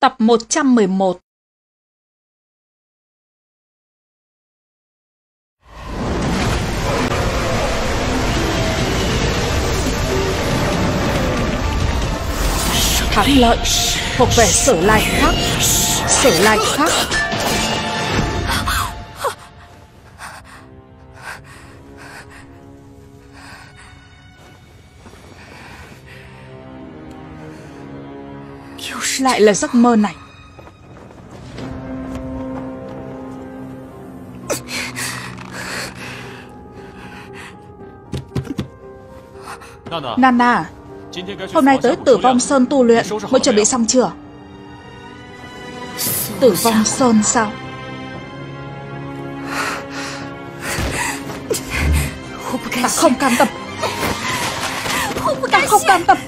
Tập 111 Thắng lợi. Thuộc về sở lai khác. Sở lai khác. Lại là giấc mơ này. Nana. Hôm nay tới tử vong sơn tu luyện. Mới chuẩn bị xong chưa? Tử vong sơn sao? Ta không cam tâm. Ta không cam tâm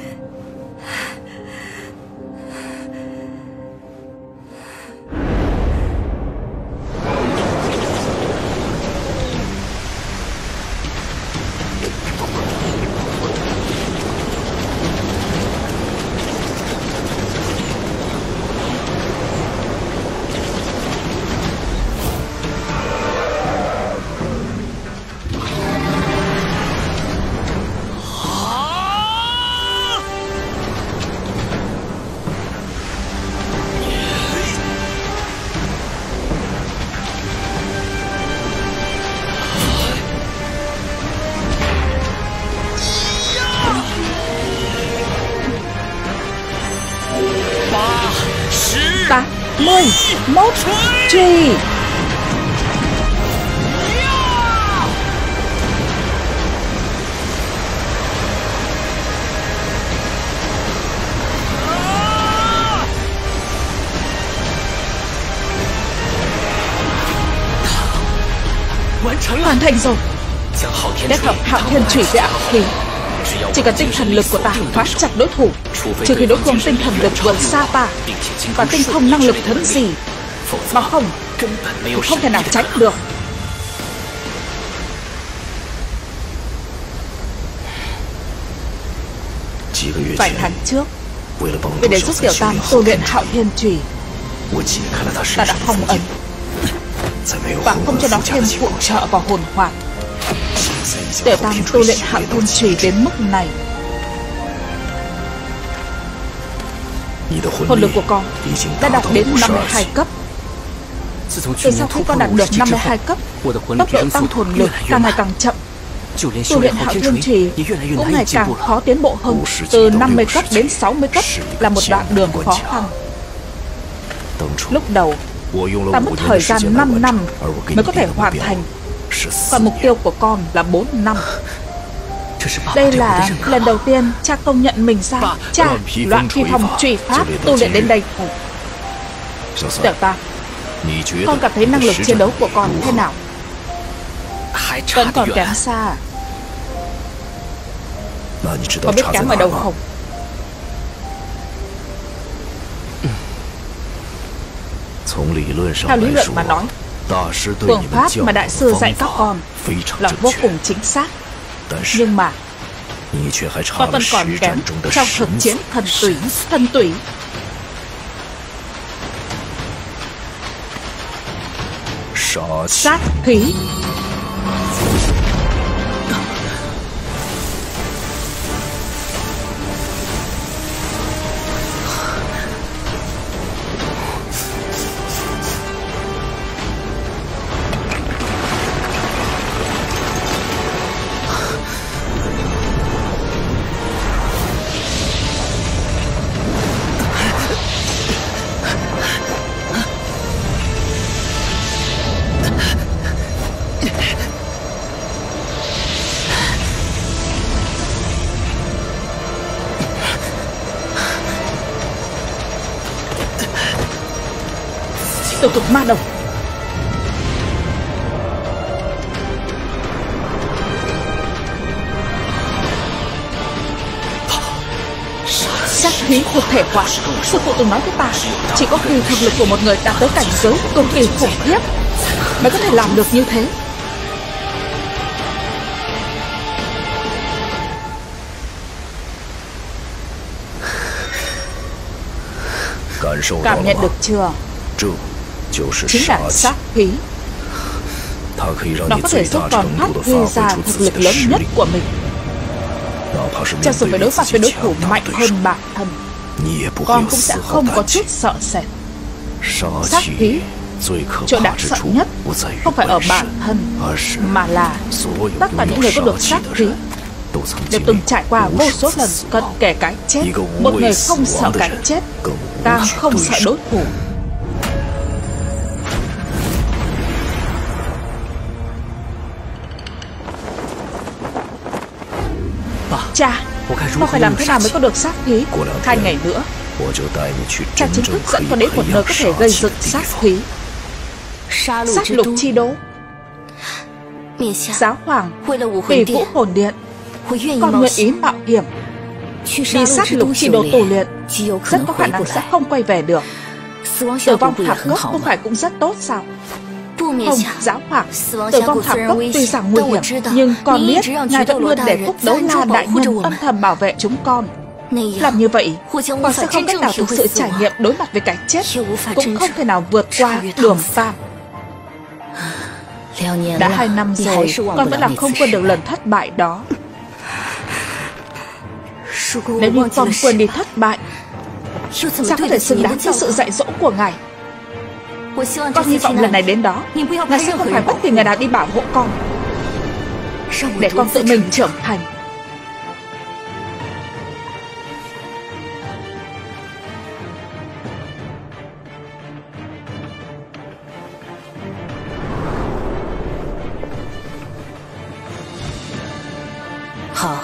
hoàn thành rồi. Kết hợp hạo thiên chủy với ảo khí. Chỉ cần tinh thần lực của ta khóa chặt đối thủ, trừ khi đối phương tinh thần lực vượt xa ta và tinh thông năng lực thấn gì bằng không thì không thể nào tránh được. Vài tháng trước, vì để giúp tiểu tam tu luyện hạo thiên trùy ta đã phong ấn và không cho nó thêm phụ trợ vào hồn hoạt tiểu tam tu luyện hạo thiên trùy đến mức này. Hồn lực của con đã đạt đến 52 cấp. Từ sau khi con đạt được 52 cấp tốc độ tăng hồn lực càng ngày càng chậm. Tu luyện hạo thiên trì cũng ngày càng khó tiến bộ hơn từ 50 cấp đến 60 cấp là một đoạn đường khó khăn. Lúc đầu ta mất thời gian 5 năm mới có thể hoàn thành. Còn mục tiêu của con là 4 năm. Đây là lần đầu tiên cha công nhận mình sao Cha, loạn phi phong truy pháp tu luyện đến đây Tiểu ta. Con cảm thấy năng lực chiến đấu của con thế nào? Vẫn còn kém xa. Con biết kém ở đâu không Theo lý luận mà nói Phương pháp mà đại sư dạy các con Là vô cùng chính xác. nhưng mà Con vẫn còn kém trong thực chiến thần tủy Thần tủy. Sát khí Tiểu tục ma đồng. Sát khí thực thể hóa Sư phụ từng nói với ta Chỉ có khi thực lực của một người đạt tới cảnh giới cực kỳ khủng khiếp Mới có thể làm được như thế. Cảm nhận được chưa Chính là sát khí Nó có thể giúp con phát huy ra thực lực lớn nhất của mình。Cho dù phải đối mặt với đối thủ mạnh hơn bản thân Con cũng sẽ không có chút sợ sệt。Sát khí Chỗ đáng sợ nhất Không phải ở bản thân Mà là Tất cả những người có được sát khí。đều từng trải qua vô số lần cận kể cái chết một người không sợ cái chết càng không sợ đối thủ cha con phải làm thế nào mới có được sát khí? Hai ngày nữa cha chính thức dẫn con đến một nơi có thể gây dựng sát khí. Sát lục chi đố giáo hoàng vì vũ hồn điện. Con nguyện ý mạo hiểm. Đi sát lục chi đồ tu luyện. Rất có khả năng sẽ không quay về được. Tử vong thảm cốc không phải cũng rất tốt sao không giáo hoàng tử vong thảm cốc tuy rằng nguy hiểm nhưng con biết ngài vẫn luôn để phúc đấu la đại nhân âm thầm bảo vệ chúng con làm như vậy con sẽ không cách nào thực sự trải nghiệm đối mặt với cái chết cũng không thể nào vượt qua đường tam đã hai năm rồi con vẫn làm không quên được lần thất bại đó。nếu như con quên đi thất bại Sao có thể xứng đáng cho sự dạy dỗ của ngài Con hy vọng lần này đến đó. Ngài sẽ không phải bất kỳ người nào đi bảo hộ con. Để con tự mình trưởng thành.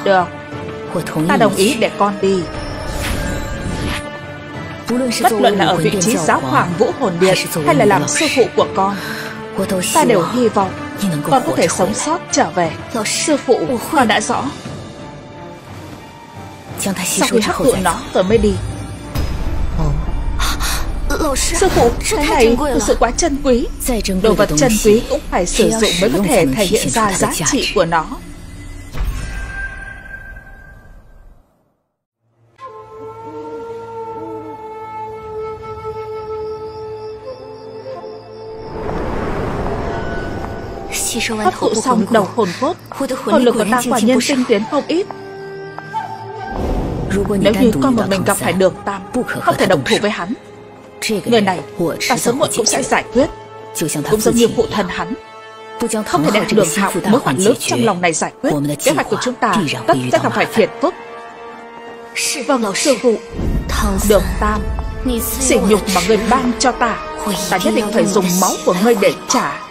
Được. Ta đồng ý để con đi Bất luận là ở vị trí giáo hoàng Vũ Hồn Điện Hay là làm sư phụ của con Ta đều hy vọng Con có thể sống sót trở về Sư phụ con đã rõ. Sau khi hấp thụ nó rồi mới đi. Sư phụ, cái này thực sự quá chân quý. Đồ vật chân quý cũng phải sử dụng mới có thể thể hiện ra giá trị của nó Hấp thụ xong đầu hồn cốt Hồn lực của ta quả nhiên tinh tiến không ít. Nếu như con một mình gặp phải đường tam Không thể đồng thủ với hắn. Người này ta sớm muộn cũng sẽ giải quyết. Cũng giống như phụ thân hắn. Không thể để đường hạo mối khoản lớn trong lòng này giải quyết. Kế hoạch của chúng ta tất sẽ gặp phải phiền phức. Vâng sư phụ. Đường tam Sỉ nhục mà người ban cho ta. Ta nhất định phải dùng máu của ngươi để trả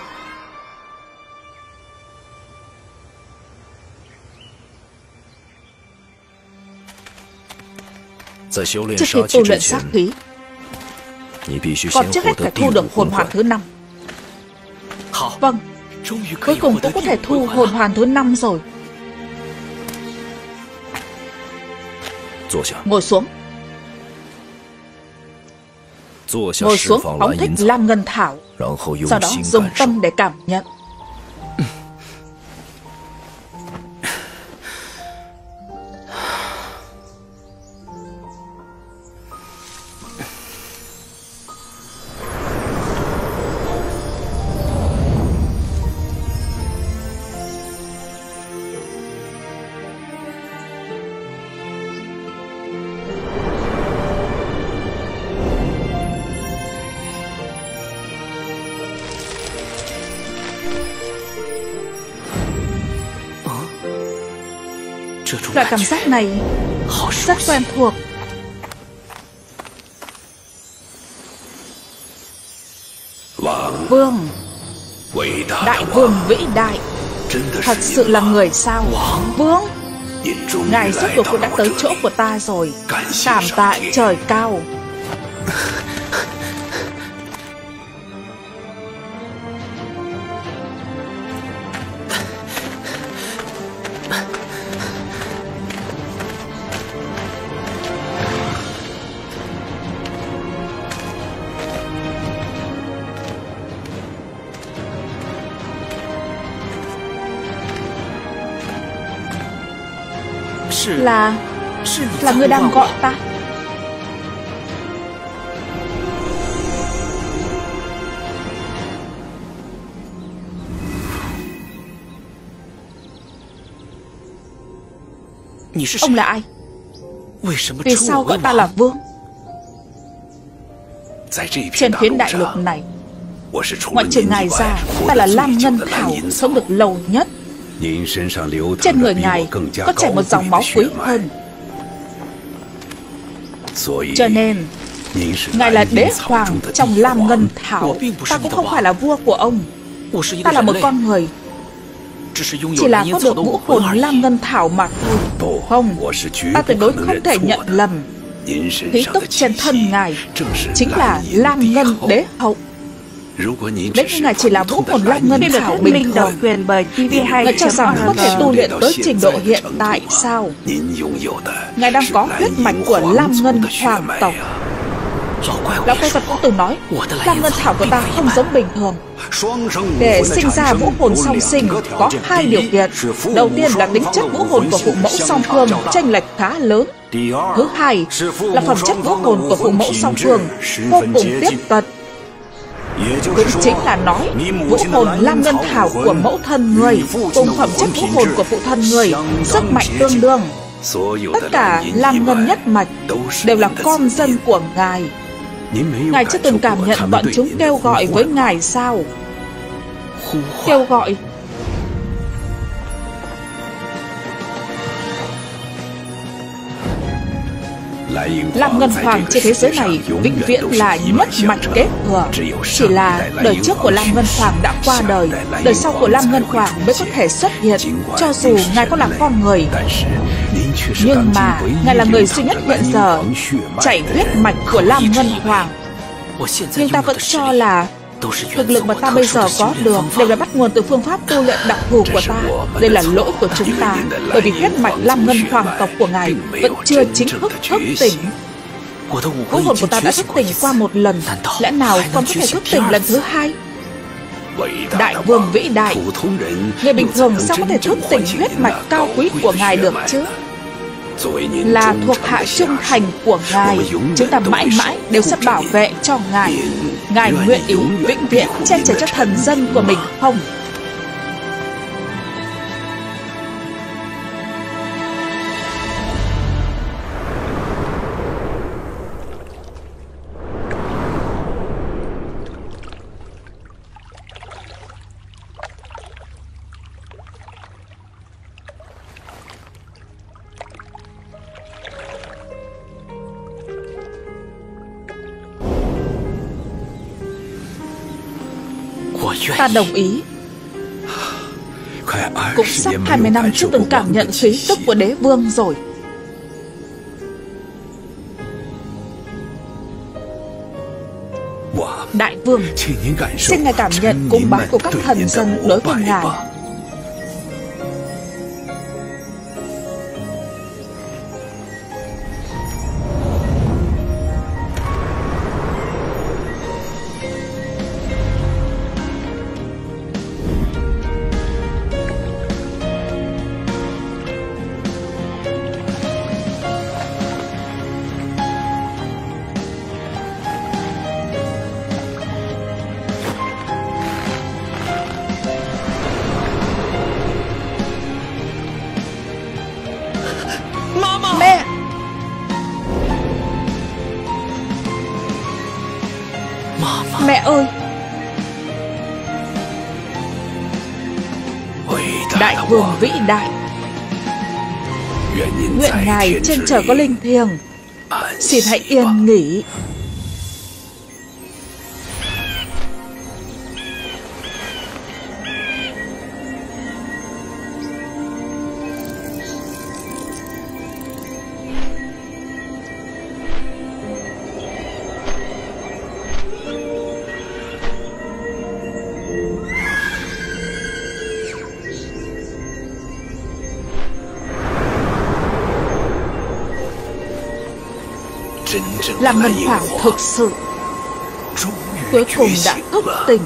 Trước khi tu luyện sát khí Còn trước hết phải thu được hồn hoàn thứ năm。Vâng Cuối cùng cũng có thể thu hồn hoàn thứ năm rồi。Ngồi xuống。Ngồi xuống phóng thích Lam Ngân Thảo。Sau đó dùng tâm để cảm nhận Loại cảm giác này rất quen thuộc. Vương. Đại vương vĩ đại. Thật sự là người sao? Vương. Ngài rốt cuộc cũng đã tới chỗ của ta rồi. Cảm tạ trời cao. Là Là người đang gọi ta. Ông là ai? Vì sao gọi ta là vương? Trên phiến đại lục này Ngoại trừ ngài ra Ta là Lam Ngân Thảo Sống được lâu nhất. Trên người ngài Có chảy một dòng máu quý hơn. Cho nên Ngài là đế hoàng trong Lam Ngân Thảo. Ta cũng không phải là vua của ông. Ta là một con người. Chỉ là có được ngũ hồn Lam Ngân Thảo mà thôi. Không. Ta tuyệt đối không thể nhận lầm. Khí tức trên thân ngài Chính là Lam Ngân Đế Hậu nếu như ngài chỉ là vũ hồn Lam Ngân Thảo bình thường quyền bởi TV2 Ngài cho rằng có thể tu luyện tới trình độ hiện tại sao? Ngài đang có huyết mạch của Lam Ngân Hoàng tộc. Lão quái vật cũng từng nói Lam Ngân Thảo của ta không giống bình thường. Để sinh ra vũ hồn song sinh Có hai điều kiện. Đầu tiên là tính chất vũ hồn của phụ mẫu song phương Tranh lệch khá lớn. Thứ hai là phẩm chất vũ hồn của phụ mẫu song phương Vô cùng tiếp cận chính là nói. Vũ hồn lam ngân thảo của mẫu thân người, cùng phẩm chất vũ hồn của phụ thân người sức mạnh tương đương. Tất cả lam ngân nhất mạch đều là con dân của ngài. Ngài chưa từng cảm nhận bọn chúng kêu gọi với ngài sao? Kêu gọi Lam Ngân Hoàng trên thế giới này vĩnh viễn là nhất mạch kế thừa Chỉ là đời trước của Lam Ngân Hoàng đã qua đời Đời sau của Lam Ngân Hoàng mới có thể xuất hiện. Cho dù Ngài có là con người Nhưng mà Ngài là người duy nhất hiện giờ Chảy huyết mạch của Lam Ngân Hoàng Nhưng ta vẫn cho là Thực lực mà ta bây giờ có được đều là bắt nguồn từ phương pháp tu luyện đặc thù của ta. Đây là lỗi của chúng ta, bởi vì huyết mạch Lam Ngân Hoàng tộc của ngài vẫn chưa chính thức thức tỉnh. Vũ hồn của ta đã thức tỉnh qua một lần, lẽ nào còn có thể thức tỉnh lần thứ hai? Đại vương vĩ đại, người bình thường sao có thể thức tỉnh huyết mạch cao quý của ngài được chứ? Là thuộc hạ trung thành của ngài. Chúng ta mãi mãi đều sẽ bảo vệ cho ngài. Ngài. Nguyện ý vĩnh viễn che chở cho thần dân của mình không Ta đồng ý. Cũng sắp 20 năm chưa từng cảm nhận khí tức của đế vương rồi. Đại vương Xin ngài cảm nhận cung bái của các thần dân đối với ngài Mẹ ơi. Đại vương vĩ đại. Nguyện ngài trên trời có linh thiêng. Xin hãy yên nghỉ. Là mình Hoàng thực sự. Cuối cùng đã thức tỉnh